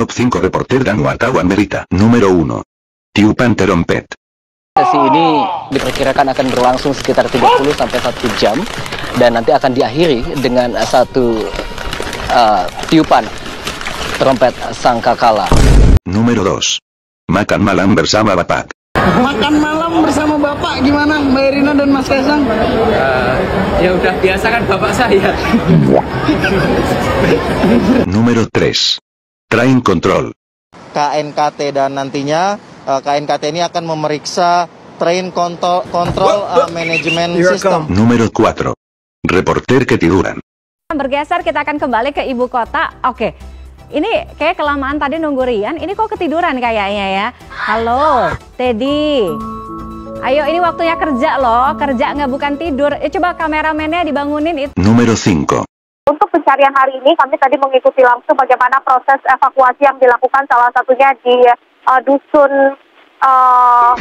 Top 5 reporter dan wartawan Merita. Número 1. Tiupan Terompet. Sesi ini diperkirakan akan berlangsung sekitar 30 sampai 1 jam dan nanti akan diakhiri dengan satu uh, tiupan trompet sangkakala. Número 2. Makan malam bersama Bapak. Makan malam bersama Bapak gimana Mbak Irina dan Mas Kaisang? Uh, ya udah biasa kan Bapak saya. Número 3. Train Control. KNKT dan nantinya uh, KNKT ini akan memeriksa train kontrol, kontrol uh, manajemen sistem. Número 4. Reporter ketiduran. Bergeser kita akan kembali ke ibu kota. Oke. Ini kayak kelamaan tadi nunggu Rian. Ini kok ketiduran kayaknya ya. Halo, Teddy. Ayo ini waktunya kerja loh. Kerja nggak bukan tidur. Eh, coba kameramennya dibangunin itu. Número 5. Pencarian hari ini kami tadi mengikuti langsung bagaimana proses evakuasi yang dilakukan salah satunya di uh, dusun uh,